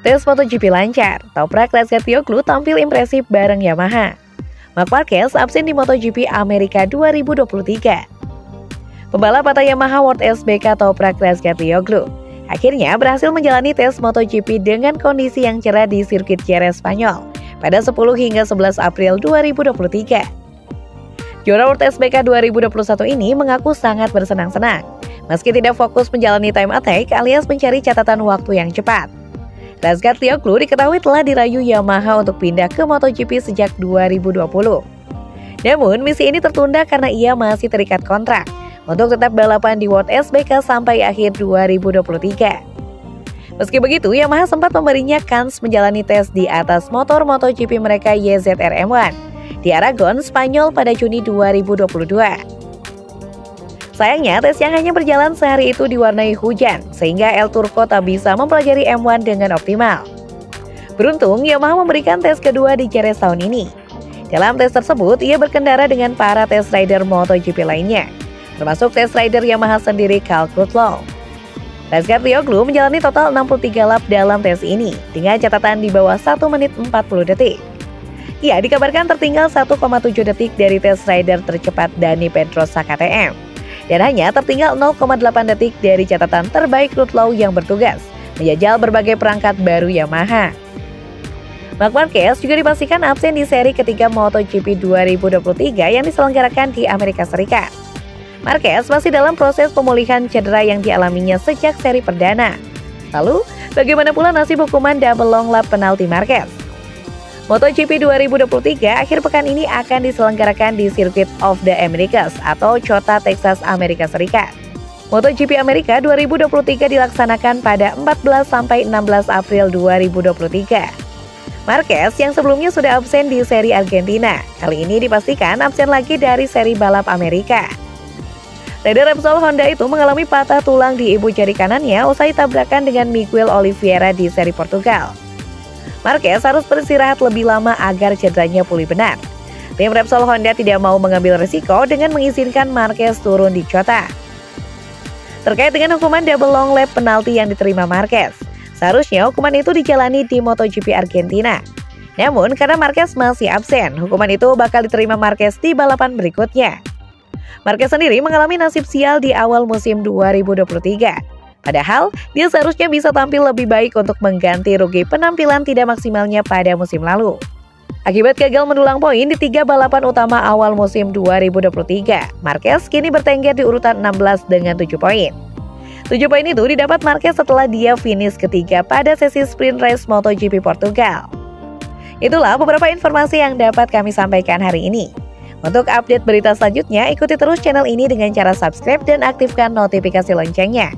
Tes MotoGP lancar, Toprak Razgatlioglu tampil impresif bareng Yamaha. Mark Marquez absen di MotoGP Amerika 2023. Pembalap atau Yamaha World SBK Toprak Razgatlioglu akhirnya berhasil menjalani tes MotoGP dengan kondisi yang cerah di sirkuit Jerez Spanyol pada 10 hingga 11 April 2023. Juara World SBK 2021 ini mengaku sangat bersenang-senang meski tidak fokus menjalani time attack alias mencari catatan waktu yang cepat. Razgat Lioglu diketahui telah dirayu Yamaha untuk pindah ke MotoGP sejak 2020. Namun, misi ini tertunda karena ia masih terikat kontrak untuk tetap balapan di World SBK sampai akhir 2023. Meski begitu, Yamaha sempat memberinya kans menjalani tes di atas motor MotoGP mereka YZR M1 di Aragon, Spanyol pada Juni 2022. Sayangnya, tes yang hanya berjalan sehari itu diwarnai hujan, sehingga El Turco tak bisa mempelajari M1 dengan optimal. Beruntung, Yamaha memberikan tes kedua di Jerez tahun ini. Dalam tes tersebut, ia berkendara dengan para tes rider MotoGP lainnya, termasuk tes rider Yamaha sendiri Carl Krutlow. Rizky Rioglu menjalani total 63 lap dalam tes ini, dengan catatan di bawah 1 menit 40 detik. Ia dikabarkan tertinggal 1,7 detik dari tes rider tercepat Dani Pedrosa KTM dan hanya tertinggal 0,8 detik dari catatan terbaik Rutlow yang bertugas menjajal berbagai perangkat baru Yamaha. Mark Marquez juga dipastikan absen di seri ketiga MotoGP 2023 yang diselenggarakan di Amerika Serikat. Marquez masih dalam proses pemulihan cedera yang dialaminya sejak seri perdana. Lalu, bagaimana pula nasib hukuman double long lap penalti Marquez? MotoGP 2023 akhir pekan ini akan diselenggarakan di Circuit of the Americas atau Chota, Texas, Amerika Serikat. MotoGP Amerika 2023 dilaksanakan pada 14 sampai 16 April 2023. Marquez yang sebelumnya sudah absen di seri Argentina, kali ini dipastikan absen lagi dari seri balap Amerika. Rider Repsol Honda itu mengalami patah tulang di ibu jari kanannya usai tabrakan dengan Miguel Oliveira di seri Portugal. Marquez harus beristirahat lebih lama agar cederanya pulih benar. Tim Repsol Honda tidak mau mengambil risiko dengan mengizinkan Marquez turun di Chota. Terkait dengan hukuman double long lap penalti yang diterima Marquez, seharusnya hukuman itu dijalani di MotoGP Argentina. Namun, karena Marquez masih absen, hukuman itu bakal diterima Marquez di balapan berikutnya. Marquez sendiri mengalami nasib sial di awal musim 2023. Padahal, dia seharusnya bisa tampil lebih baik untuk mengganti rugi penampilan tidak maksimalnya pada musim lalu. Akibat gagal mendulang poin di tiga balapan utama awal musim 2023, Marquez kini bertengger di urutan 16 dengan 7 poin. 7 poin itu didapat Marquez setelah dia finish ketiga pada sesi sprint race MotoGP Portugal. Itulah beberapa informasi yang dapat kami sampaikan hari ini. Untuk update berita selanjutnya, ikuti terus channel ini dengan cara subscribe dan aktifkan notifikasi loncengnya.